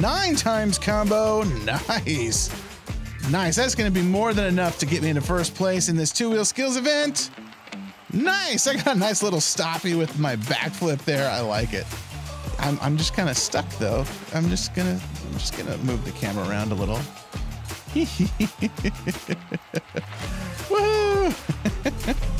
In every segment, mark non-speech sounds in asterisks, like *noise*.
nine times combo. Nice. Nice. That's going to be more than enough to get me into first place in this two wheel skills event. Nice. I got a nice little stoppy with my backflip there. I like it. I'm, I'm just kind of stuck though. I'm just gonna I'm just gonna move the camera around a little. *laughs* Woo! *laughs*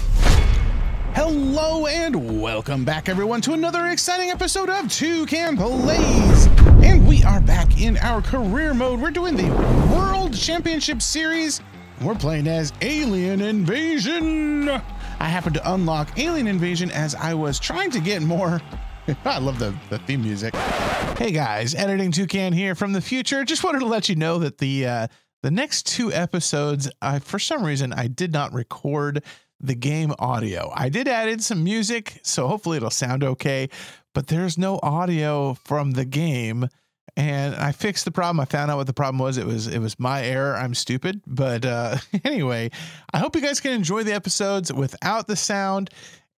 Hello and welcome back everyone to another exciting episode of Toucan Plays. And we are back in our career mode. We're doing the World Championship Series. We're playing as Alien Invasion. I happened to unlock Alien Invasion as I was trying to get more *laughs* I love the, the theme music. Hey guys, editing toucan here from the future. Just wanted to let you know that the uh, the next two episodes, I for some reason I did not record the game audio. I did add in some music, so hopefully it'll sound okay. But there's no audio from the game, and I fixed the problem. I found out what the problem was. It was it was my error. I'm stupid. But uh, *laughs* anyway, I hope you guys can enjoy the episodes without the sound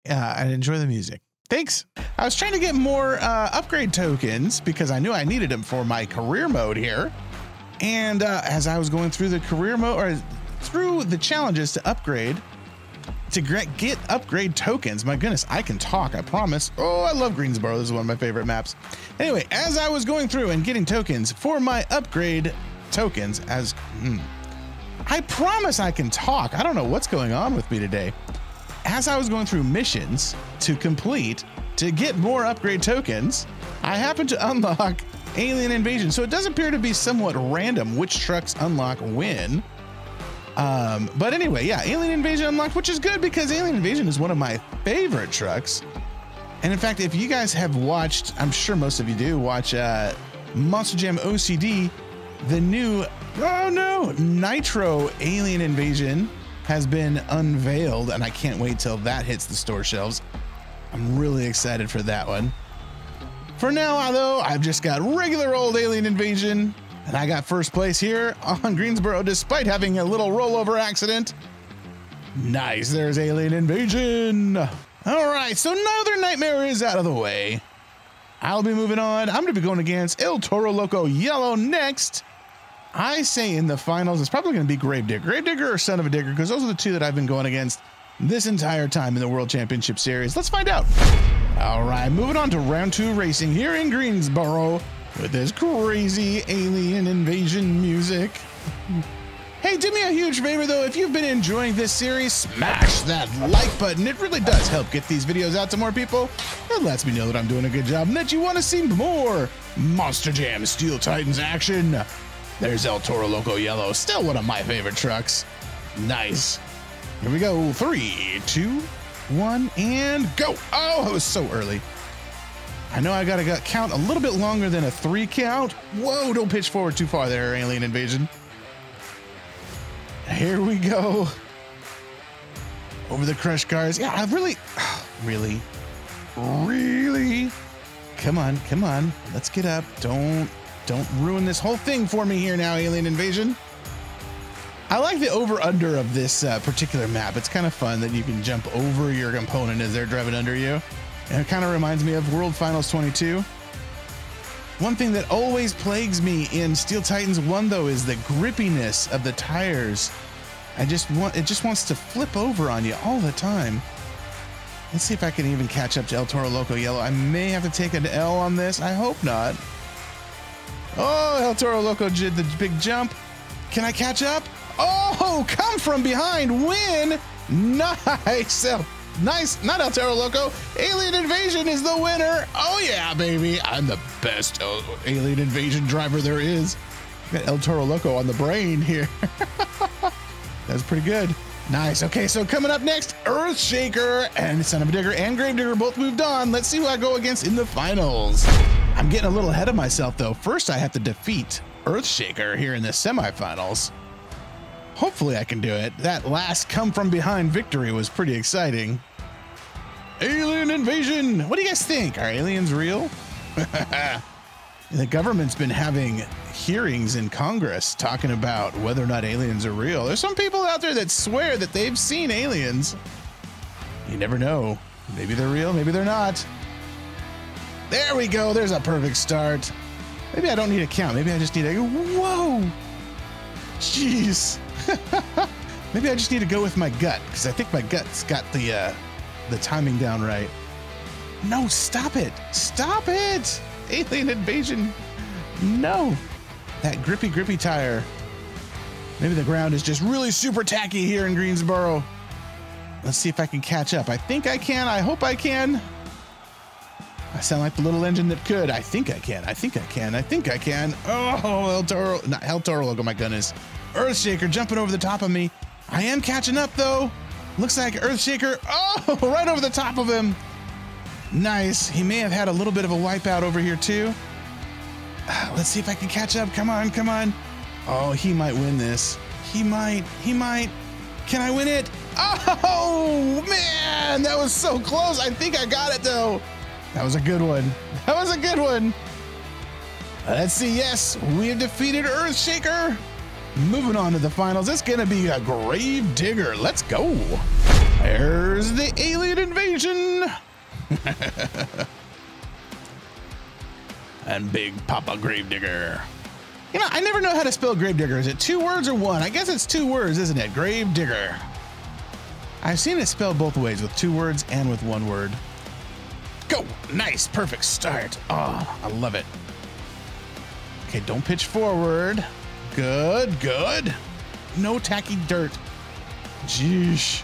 uh, and enjoy the music. Thanks. I was trying to get more uh, upgrade tokens because I knew I needed them for my career mode here. And uh, as I was going through the career mode or through the challenges to upgrade, to get upgrade tokens, my goodness, I can talk, I promise. Oh, I love Greensboro. This is one of my favorite maps. Anyway, as I was going through and getting tokens for my upgrade tokens, as hmm, I promise I can talk. I don't know what's going on with me today as I was going through missions to complete to get more upgrade tokens, I happened to unlock Alien Invasion. So it does appear to be somewhat random which trucks unlock when. Um, but anyway, yeah, Alien Invasion unlocked, which is good because Alien Invasion is one of my favorite trucks. And in fact, if you guys have watched, I'm sure most of you do watch uh, Monster Jam OCD, the new, oh no, Nitro Alien Invasion has been unveiled, and I can't wait till that hits the store shelves. I'm really excited for that one. For now, though, I've just got regular old Alien Invasion, and I got first place here on Greensboro despite having a little rollover accident. Nice, there's Alien Invasion. All right, so another nightmare is out of the way. I'll be moving on. I'm going to be going against El Toro Loco Yellow next. I say in the finals, it's probably going to be Gravedigger. Gravedigger or Son of a Digger, because those are the two that I've been going against this entire time in the World Championship Series. Let's find out. All right, moving on to round two racing here in Greensboro with this crazy alien invasion music. Hey, do me a huge favor though, if you've been enjoying this series, smash that like button. It really does help get these videos out to more people. It lets me know that I'm doing a good job and that you want to see more Monster Jam Steel Titans action. There's El Toro Loco Yellow, still one of my favorite trucks. Nice. Here we go. Three, two, one, and go. Oh, it was so early. I know I gotta got count a little bit longer than a three count. Whoa, don't pitch forward too far there, Alien Invasion. Here we go. Over the crush cars. Yeah, I really, *sighs* really, really. Come on, come on. Let's get up. Don't don't ruin this whole thing for me here now, Alien Invasion. I like the over under of this uh, particular map. It's kind of fun that you can jump over your opponent as they're driving under you. And it kind of reminds me of World Finals 22. One thing that always plagues me in Steel Titans 1 though is the grippiness of the tires. I just want it just wants to flip over on you all the time. Let's see if I can even catch up to El Toro Loco Yellow. I may have to take an L on this. I hope not. Oh, El Toro Loco did the big jump. Can I catch up? Oh, come from behind, win. Nice. *laughs* Nice. Not El Toro Loco. Alien Invasion is the winner. Oh, yeah, baby. I'm the best Alien Invasion driver there is. Got El Toro Loco on the brain here. *laughs* That's pretty good. Nice. Okay, so coming up next, Earthshaker and Son of a Digger and Gravedigger both moved on. Let's see who I go against in the finals. I'm getting a little ahead of myself though. First, I have to defeat Earthshaker here in the semifinals. Hopefully, I can do it. That last come from behind victory was pretty exciting. Alien invasion! What do you guys think? Are aliens real? *laughs* the government's been having hearings in Congress talking about whether or not aliens are real. There's some people out there that swear that they've seen aliens. You never know. Maybe they're real, maybe they're not. There we go. There's a perfect start. Maybe I don't need a count. Maybe I just need a whoa. Jeez. *laughs* Maybe I just need to go with my gut because I think my gut's got the uh, the timing down right. No, stop it! Stop it! Alien invasion. No, that grippy grippy tire. Maybe the ground is just really super tacky here in Greensboro. Let's see if I can catch up. I think I can. I hope I can. I sound like the little engine that could. I think I can. I think I can. I think I can. Oh, El Toro. Not El Toro. Look, my goodness. Earthshaker jumping over the top of me. I am catching up, though. Looks like Earthshaker. Oh, *laughs* right over the top of him. Nice. He may have had a little bit of a wipeout over here, too. *sighs* Let's see if I can catch up. Come on, come on. Oh, he might win this. He might. He might. Can I win it? *laughs* Oh, man. That was so close. I think I got it, though. That was a good one. *laughs* That was a good one. Let's see. Yes, we have defeated Earthshaker. Moving on to the finals. It's going to be a Grave Digger. Let's go. There's the alien invasion. *laughs* and Big Papa Gravedigger. You know, I never know how to spell Gravedigger. Is it two words or one? I guess it's two words, isn't it? Gravedigger. I've seen it spelled both ways, with two words and with one word. Go! Nice, perfect start. Oh, I love it. Okay, don't pitch forward. Good, good. No tacky dirt. Jeesh.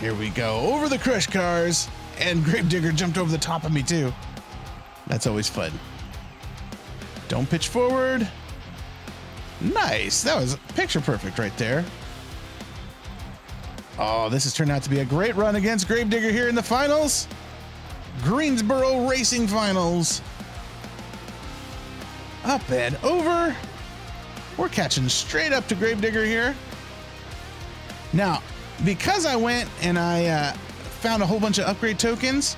Here we go. Over the crush cars. And Gravedigger jumped over the top of me, too. That's always fun. Don't pitch forward. Nice. That was picture perfect right there. Oh, this has turned out to be a great run against Gravedigger here in the finals. Greensboro Racing Finals. Up and over. We're catching straight up to Gravedigger here. Now, because I went and I uh, found a whole bunch of upgrade tokens,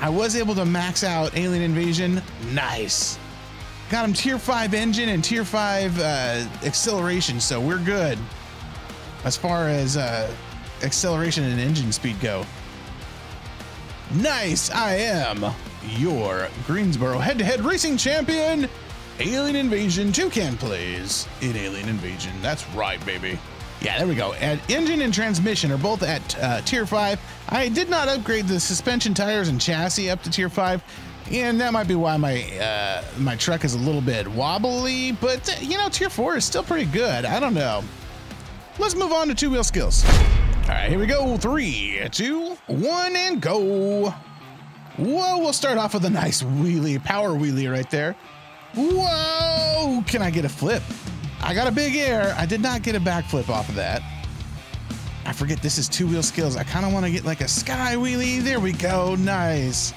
I was able to max out Alien Invasion. Nice. Got him tier 5 engine and tier 5 uh, acceleration, so we're good as far as uh, acceleration and engine speed go. Nice, I am your Greensboro head-to-head racing champion, Alien Invasion Toucan plays in Alien Invasion. That's right, baby. Yeah, there we go. And engine and transmission are both at uh, tier 5. I did not upgrade the suspension tires and chassis up to tier 5. And that might be why my uh, my truck is a little bit wobbly, but uh, you know, tier 4 is still pretty good. I don't know. Let's move on to two wheel skills. All right, here we go. Three, two, one, and go. Whoa, we'll start off with a nice wheelie, power wheelie right there. Whoa, can I get a flip? I got a big air. I did not get a backflip off of that. I forget this is two wheel skills. I kind of want to get like a sky wheelie. There we go. Nice.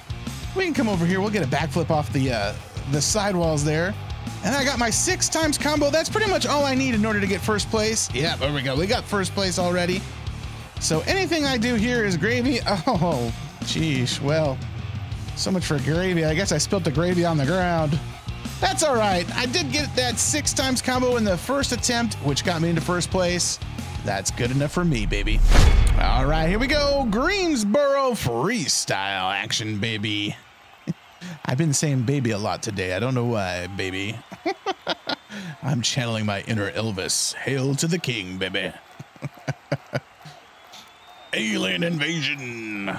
We can come over here. We'll get a backflip off the uh, the sidewalls there. And I got my six times combo. That's pretty much all I need in order to get first place. Yeah, there we go. We got first place already. So anything I do here is gravy. *laughs* Oh, geez. Well, so much for gravy. I guess I spilt the gravy on the ground. That's all right. I did get that six times combo in the first attempt, which got me into first place. That's good enough for me, baby. All right, here we go. Greensboro freestyle action, baby. *laughs* I've been saying baby a lot today. I don't know why, baby. *laughs* I'm channeling my inner Elvis. Hail to the king, baby. *laughs* Alien invasion.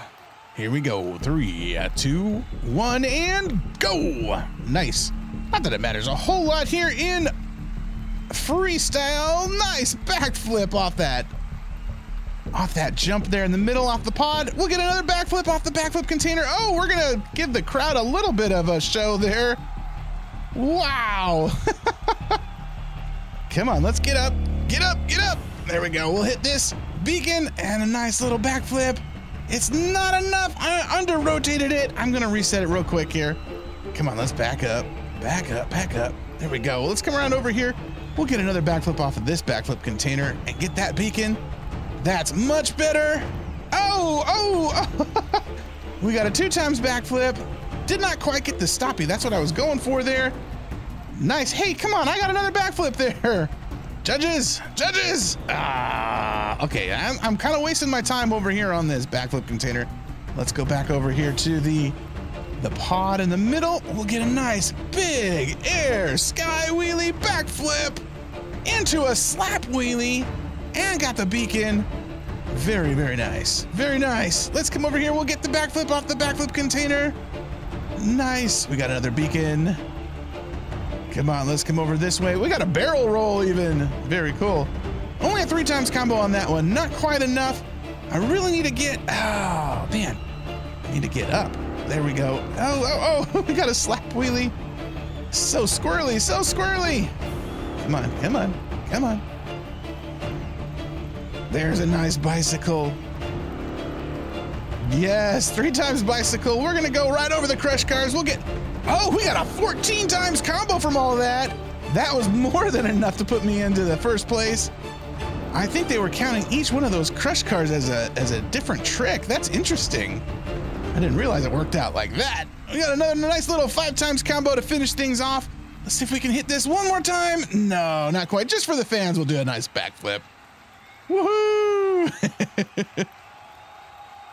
Here we go. Three, two, one, and go. Nice. Not that it matters a whole lot here in freestyle. Nice backflip off that. Off that jump there in the middle off the pod. We'll get another backflip off the backflip container. Oh, we're going to give the crowd a little bit of a show there. Wow. *laughs* Come on, let's get up. Get up, get up. There we go. We'll hit this beacon and a nice little backflip. It's not enough. I under rotated it. I'm going to reset it real quick here. Come on, let's back up. Back up, back up. There we go. Let's come around over here. We'll get another backflip off of this backflip container and get that beacon. That's much better. Oh, oh, oh. *laughs* we got a two times backflip. Did not quite get the stoppy. That's what I was going for there. Nice. Hey, come on. I got another backflip there. *laughs* Judges, judges. Ah, okay. I'm, I'm kind of wasting my time over here on this backflip container. Let's go back over here to the the pod in the middle, we'll get a nice big air sky wheelie backflip into a slap wheelie and got the beacon. Very, very nice. Very nice. Let's come over here. We'll get the backflip off the backflip container. Nice. We got another beacon. Come on, let's come over this way. We got a barrel roll even. Very cool. Only a three times combo on that one. Not quite enough. I really need to get, oh man, I need to get up. There we go. Oh, oh, oh, *laughs* we got a slap wheelie. So squirrely, so squirrely. Come on, come on, come on. There's a nice bicycle. Yes, three times bicycle. We're gonna go right over the crush cars. We'll get, oh, we got a 14 times combo from all that. That was more than enough to put me into the first place. I think they were counting each one of those crush cars as a as a different trick. That's interesting. I didn't realize it worked out like that. We got another nice little five times combo to finish things off. Let's see if we can hit this one more time. No, not quite. Just for the fans, we'll do a nice backflip. Woohoo! *laughs*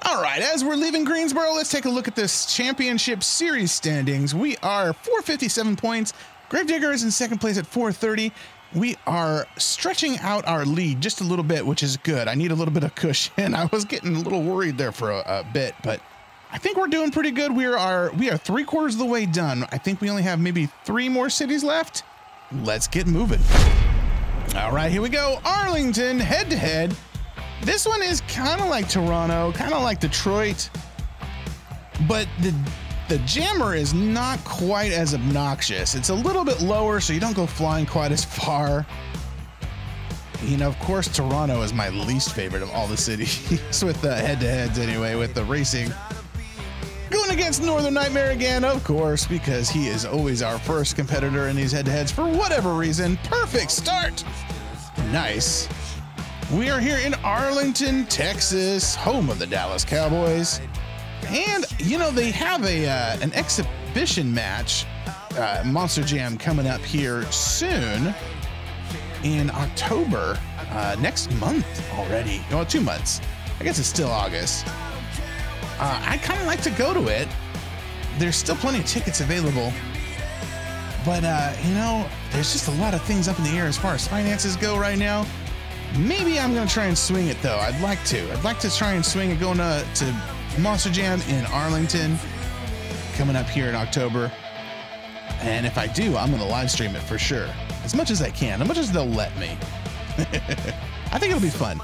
All right, as we're leaving Greensboro, let's take a look at this championship series standings. We are 457 points. Gravedigger is in second place at 430. We are stretching out our lead just a little bit, which is good. I need a little bit of cushion. *laughs* I was getting a little worried there for a, a bit, but I think we're doing pretty good. We are we are three quarters of the way done. I think we only have maybe three more cities left. Let's get moving. All right, here we go. Arlington head to head. This one is kind of like Toronto, kind of like Detroit, but the the jammer is not quite as obnoxious. It's a little bit lower, so you don't go flying quite as far. You know, of course, Toronto is my least favorite of all the cities *laughs* with the head-to-heads anyway, with the racing. Going against Northern Nightmare again, of course, because he is always our first competitor in these head-to-heads for whatever reason. Perfect start. Nice. We are here in Arlington, Texas, home of the Dallas Cowboys. And you know they have a uh, an exhibition match, uh, Monster Jam coming up here soon in October, uh, next month already. Well, two months. I guess it's still August. Uh, I kind of like to go to it. There's still plenty of tickets available, but uh, you know, there's just a lot of things up in the air as far as finances go right now. Maybe I'm gonna try and swing it though. I'd like to. I'd like to try and swing it going to, to Monster Jam in Arlington coming up here in October. And if I do, I'm going to live stream it for sure. As much as I can, as much as they'll let me. *laughs* I think it'll be fun.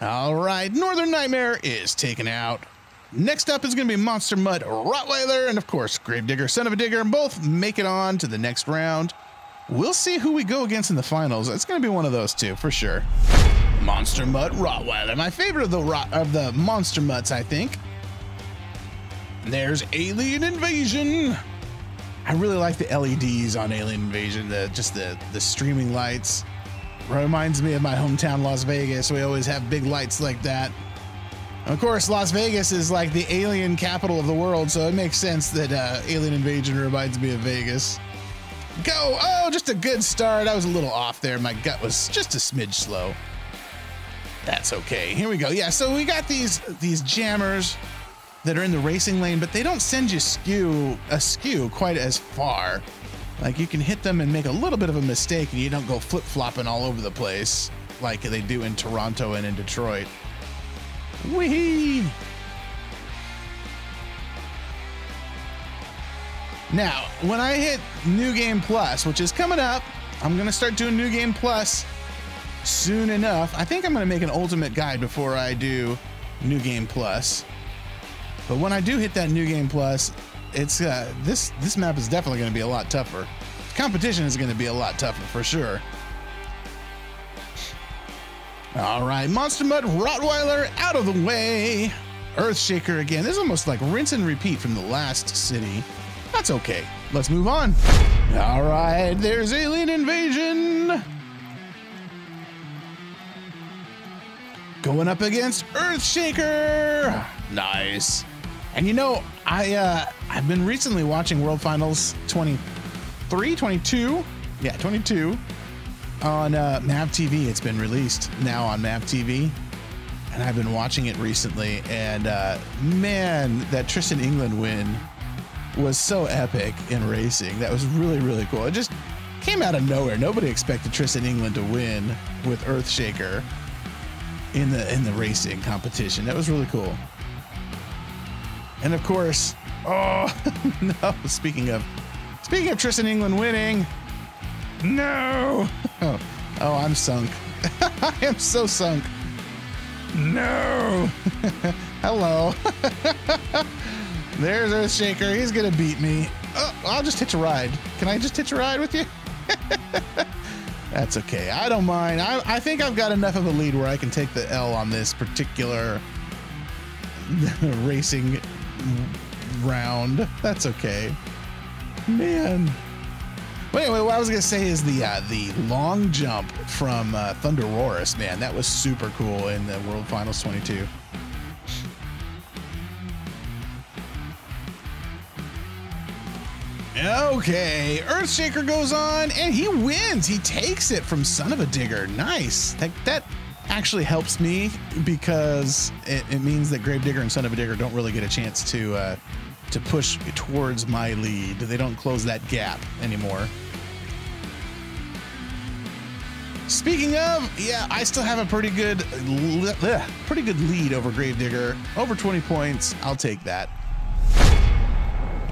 All right, Northern Nightmare is taken out. Next up is going to be Monster Mutt Rottweiler, and of course, Gravedigger, Son of a Digger, both make it on to the next round. We'll see who we go against in the finals. It's going to be one of those two for sure. Monster Mutt Rottweiler, my favorite of the rot of the Monster Mutts, I think. There's Alien Invasion. I really like the LEDs on Alien Invasion. The just the the streaming lights reminds me of my hometown, Las Vegas. We always have big lights like that. Of course, Las Vegas is like the alien capital of the world, so it makes sense that uh, Alien Invasion reminds me of Vegas. Go! Oh, just a good start. I was a little off there. My gut was just a smidge slow. That's okay. Here we go. Yeah, so we got these these jammers that are in the racing lane, but they don't send you skew askew quite as far. Like you can hit them and make a little bit of a mistake and you don't go flip-flopping all over the place like they do in Toronto and in Detroit. Wee! Now, when I hit New Game Plus, which is coming up, I'm going to start doing New Game Plus soon enough. I think I'm going to make an ultimate guide before I do New Game Plus. But when I do hit that New Game Plus, it's uh, this this map is definitely going to be a lot tougher. Competition is going to be a lot tougher for sure. All right, Monster Mutt Rottweiler out of the way. Earthshaker again. This is almost like rinse and repeat from the last city. That's okay. Let's move on. All right, there's Alien Invasion. Going up against Earthshaker. Nice. And you know, I uh I've been recently watching World Finals 23, 22. Yeah, 22 on uh, Mav TV. It's been released now on Mav TV. And I've been watching it recently and uh man, that Tristan England win was so epic in racing. That was really, really cool. It just came out of nowhere. Nobody expected Tristan England to win with Earthshaker in the in the racing competition. That was really cool. And of course, *laughs* oh *laughs* no, speaking of speaking of Tristan England winning, no. *laughs* Oh, oh I'm sunk. I am so sunk. No. Hello. There's Earthshaker. He's gonna beat me. Oh, I'll just hitch a ride. Can I just hitch a ride with you? That's okay. I don't mind. I, I think I've got enough of a lead where I can take the L on this particular racing round. That's okay. Man. Wait, wait. What I was gonna say is the uh, the long jump from uh, ThunderROARus. Man, that was super cool in the World Finals 22. Okay, Earthshaker goes on and he wins. He takes it from Son of a Digger. Nice. That, that actually helps me because it, it means that Gravedigger and Son of a Digger don't really get a chance to uh, to push towards my lead. They don't close that gap anymore. Speaking of, yeah, I still have a pretty good, pretty good lead over Gravedigger. Over 20 points. I'll take that.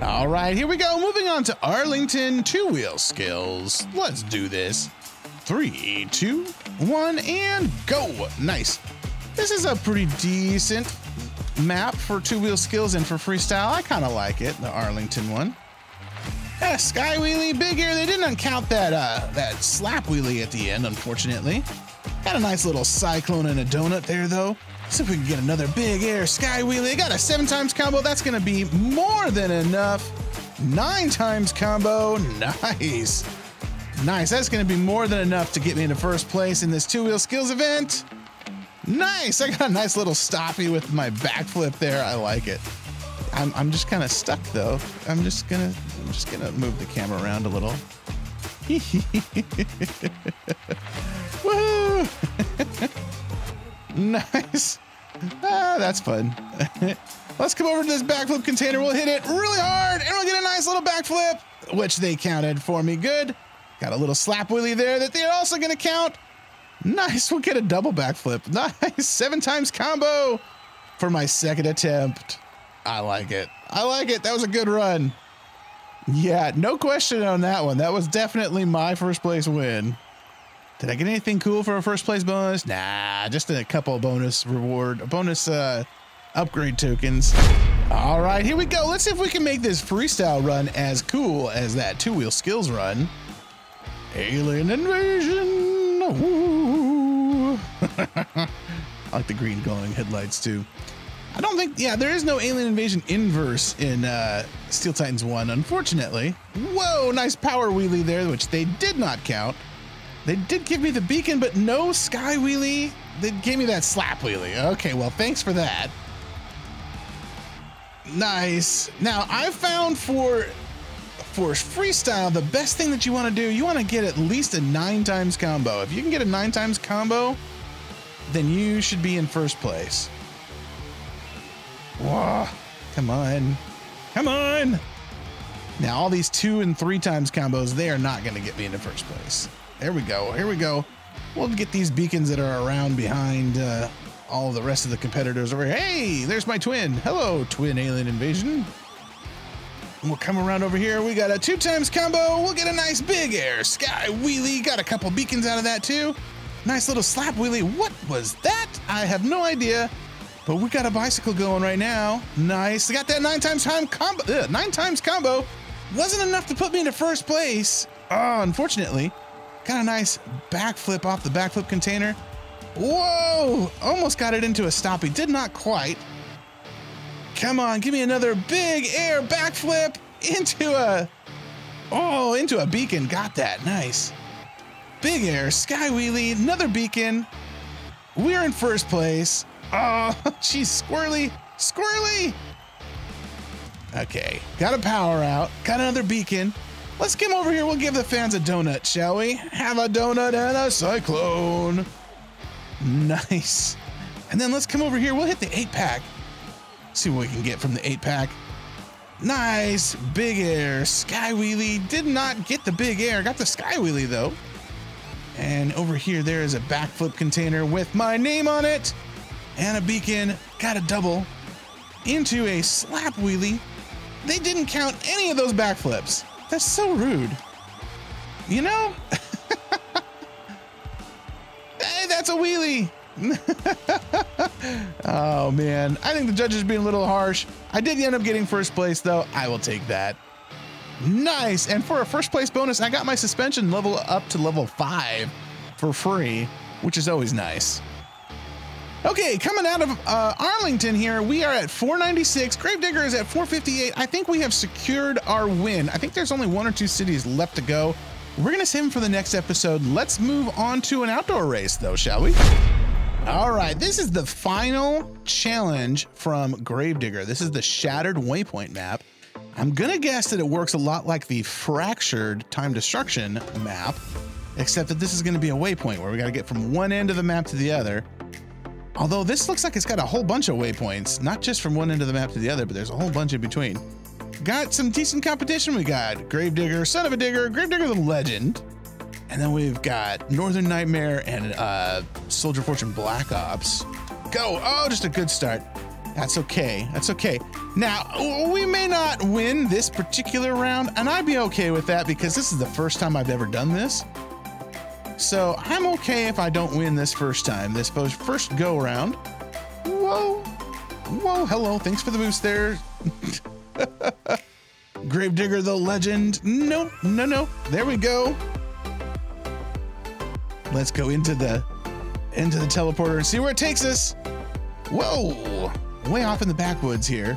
All right, here we go. Moving on to Arlington two wheel skills. Let's do this. Three, two, one, and go. Nice. This is a pretty decent map for two wheel skills and for freestyle. I kind of like it, the Arlington one. Yeah, sky wheelie, big air. They didn't count that uh, that slap wheelie at the end, unfortunately. Got a nice little cyclone and a donut there, though. See if we can get another big air sky wheelie. Got a seven times combo. That's going to be more than enough. Nine times combo. *laughs* Nice. Nice. That's going to be more than enough to get me into first place in this two wheel skills event. Nice. I got a nice little stoppy with my backflip there. I like it. I'm, I'm just kind of stuck though. I'm just gonna I'm just gonna move the camera around a little. *laughs* Woo! *laughs* nice. Ah, that's fun. *laughs* Let's come over to this backflip container. We'll hit it really hard and we'll get a nice little backflip, which they counted for me good. Got a little slap wheelie there that they're also going to count. Nice. We'll get a double backflip. *laughs* Nice. Seven times combo for my second attempt. I like it. I like it. That was a good run. Yeah, no question on that one. That was definitely my first place win. Did I get anything cool for a first place bonus? Nah, just a couple bonus reward, bonus uh, upgrade tokens. All right, here we go. Let's see if we can make this freestyle run as cool as that two wheel skills run. Alien invasion. *laughs* I like the green glowing headlights too. I don't think, yeah, there is no alien invasion inverse in uh, Steel Titans 1, unfortunately. Whoa, nice power wheelie there, which they did not count. They did give me the beacon, but no sky wheelie. They gave me that slap wheelie. Okay, well, thanks for that. Nice. Now, I found for for freestyle, the best thing that you want to do, you want to get at least a nine times combo. If you can get a nine times combo, then you should be in first place. Whoa, come on. Come on. Now, all these two and three times combos, they are not going to get me into first place. There we go. Here we go. We'll get these beacons that are around behind uh, all the rest of the competitors over here. Hey, there's my twin. Hello, twin alien invasion. We'll come around over here. We got a two times combo. We'll get a nice big air sky wheelie. Got a couple beacons out of that too. Nice little slap wheelie. What was that? I have no idea. But we got a bicycle going right now. Nice. Got that nine times time combo. Ugh, nine times combo. Wasn't enough to put me into first place. Oh, unfortunately. Got a nice backflip off the backflip container. Whoa! Almost got it into a stoppy. Did not quite. Come on, give me another big air backflip into a... Oh, into a beacon. Got that. Nice. Big air, sky wheelie, another beacon. We're in first place. Oh, *laughs* she's squirrely. Squirrely! Okay, got a power out. Got another beacon. Let's come over here. We'll give the fans a donut, shall we? Have a donut and a cyclone. *laughs* Nice. And then let's come over here. We'll hit the eight pack. See what we can get from the eight pack. Nice big air sky wheelie. Did not get the big air. Got the sky wheelie though. And over here, there is a backflip container with my name on it. And a beacon. Got a double into a slap wheelie. They didn't count any of those backflips. That's so rude. You know? *laughs* hey, that's a wheelie. *laughs* oh man, I think the judges are being a little harsh. I did end up getting first place though. I will take that. Nice. And for a first place bonus, I got my suspension level up to level five for free, which is always nice. Okay, coming out of uh, Arlington here, we are at 496. Gravedigger is at 458. I think we have secured our win. I think there's only one or two cities left to go. We're going to save them for the next episode. Let's move on to an outdoor race, though, shall we? All right, this is the final challenge from Gravedigger. This is the Shattered Waypoint map. I'm gonna guess that it works a lot like the Fractured Time Destruction map, except that this is gonna be a waypoint where we gotta get from one end of the map to the other. Although this looks like it's got a whole bunch of waypoints, not just from one end of the map to the other, but there's a whole bunch in between. Got some decent competition. We got Gravedigger, Son of a Digger, Gravedigger the Legend, and then we've got Northern Nightmare and uh, Soldier Fortune Black Ops. Go! Oh, just a good start. That's okay. That's okay. Now, we may not win this particular round, and I'd be okay with that because this is the first time I've ever done this. So I'm okay if I don't win this first time, this first go around. Whoa. Whoa, hello. Thanks for the boost there. *laughs* Gravedigger the legend. No, no, no. There we go. Let's go into the into the teleporter and see where it takes us. Whoa, way off in the backwoods here.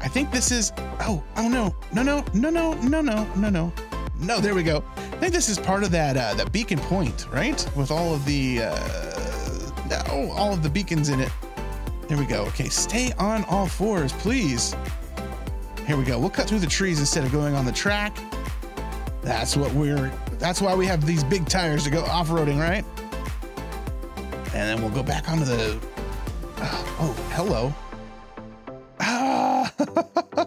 I think this is, oh, oh no, no, no, no, no, no, no, no, no. No, there we go. I think this is part of that uh, that beacon point, right? With all of the, uh, oh, all of the beacons in it. There we go. Okay, stay on all fours, please. Here we go. We'll cut through the trees instead of going on the track. That's what we're that's why we have these big tires to go off-roading, right? And then we'll go back onto the... *gasps* Oh, hello. *laughs*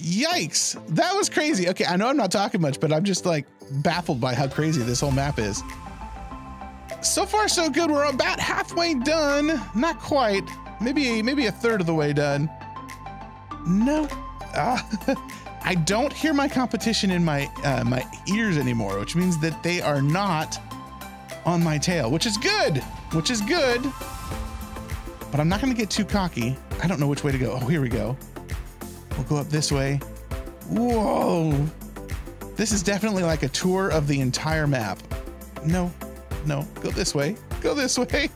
Yikes. That was crazy. Okay, I know I'm not talking much, but I'm just like baffled by how crazy this whole map is. So far, so good. We're about halfway done. Not quite. Maybe, maybe a third of the way done. No. Ah. *laughs* I don't hear my competition in my uh, my ears anymore, which means that they are not on my tail, which is good, which is good. But I'm not going to get too cocky. I don't know which way to go. Oh, here we go. We'll go up this way. Whoa. This is definitely like a tour of the entire map. No, no, go this way. Go this way.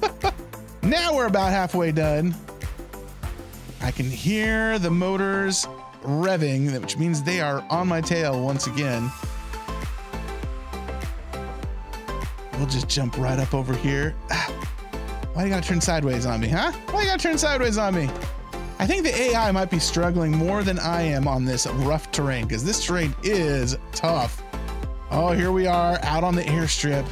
*laughs* now we're about halfway done. I can hear the motors revving, which means they are on my tail once again. We'll just jump right up over here. Ah, why you gotta turn sideways on me, huh? Why you gotta turn sideways on me? I think the AI might be struggling more than I am on this rough terrain because this terrain is tough. Oh, here we are out on the airstrip.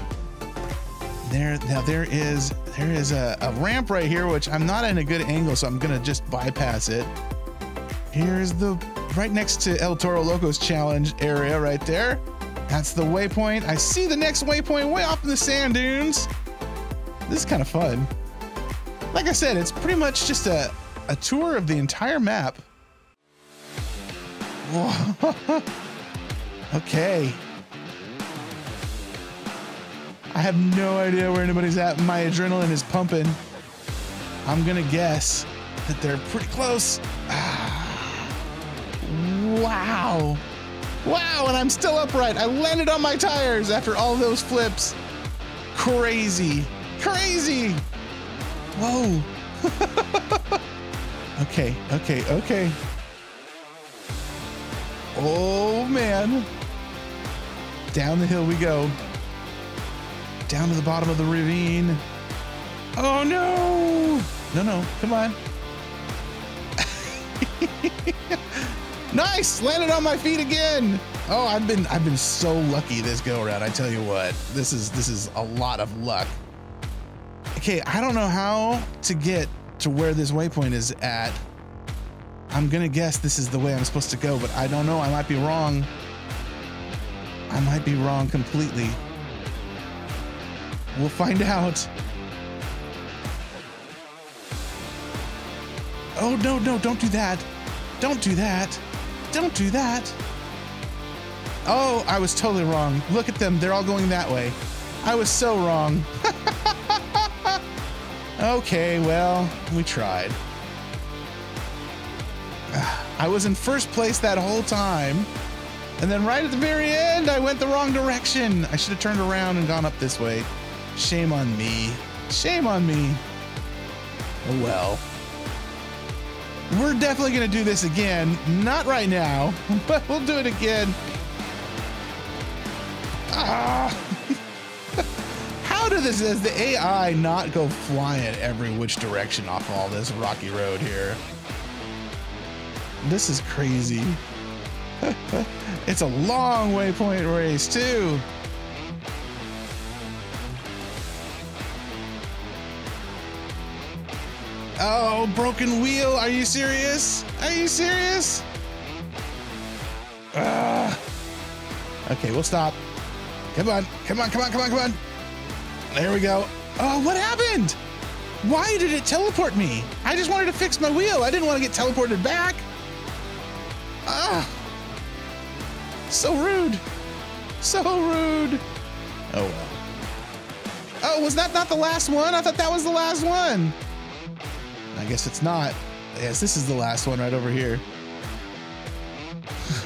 There, now there is there is a, a ramp right here, which I'm not in a good angle, so I'm gonna just bypass it. Here's the right next to El Toro Locos challenge area right there. That's the waypoint. I see the next waypoint way off in the sand dunes. This is kind of fun. Like I said, it's pretty much just a, a tour of the entire map. *laughs* okay. I have no idea where anybody's at. My adrenaline is pumping. I'm gonna guess that they're pretty close. Ah. Wow. Wow, and I'm still upright. I landed on my tires after all those flips. Crazy. Crazy. Whoa. *laughs* okay, okay, okay. Oh, man. Down the hill we go. Down to the bottom of the ravine. Oh, no. No, no, come on. *laughs* Nice! Landed on my feet again! Oh, I've been I've been so lucky this go around. I tell you what, this is this is a lot of luck. Okay, I don't know how to get to where this waypoint is at. I'm gonna guess this is the way I'm supposed to go, but I don't know. I might be wrong. I might be wrong completely. We'll find out. Oh, no, no, don't do that. Don't do that. Don't do that. Oh, I was totally wrong. Look at them. They're all going that way. I was so wrong. *laughs* okay, well, we tried. *sighs* I was in first place that whole time. And then right at the very end, I went the wrong direction. I should have turned around and gone up this way. Shame on me. Shame on me. Oh well. We're definitely going to do this again. Not right now, *laughs* but we'll do it again. Ah. *laughs* How did this, does the AI not go flying every which direction off all this rocky road here? This is crazy. *laughs* it's a long waypoint race too. Oh, broken wheel. Are you serious? Are you serious? Uh, okay, we'll stop. Come on, come on, come on, come on, come on. There we go. Oh, what happened? Why did it teleport me? I just wanted to fix my wheel. I didn't want to get teleported back. Ah. So rude. So rude. Oh well. Oh, was that not the last one? I thought that was the last one. Guess it's not. Yes, this is the last one right over here.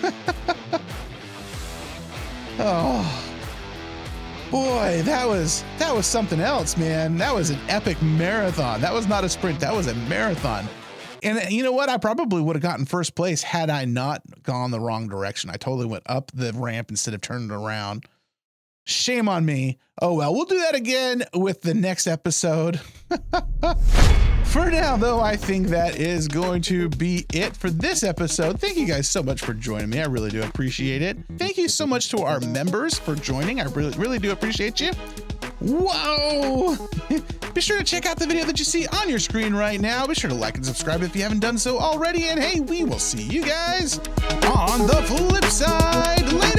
*laughs* oh. Boy, that was that was something else, man. That was an epic marathon. That was not a sprint. That was a marathon. And uh, you know what? I probably would have gotten first place had I not gone the wrong direction. I totally went up the ramp instead of turning around. Shame on me. Oh well, we'll do that again with the next episode. *laughs* for now, though, I think that is going to be it for this episode. Thank you guys so much for joining me. I really do appreciate it. Thank you so much to our members for joining. I really, really do appreciate you. Whoa! *laughs* Be sure to check out the video that you see on your screen right now. Be sure to like and subscribe if you haven't done so already. And hey, we will see you guys on the flip side. Later!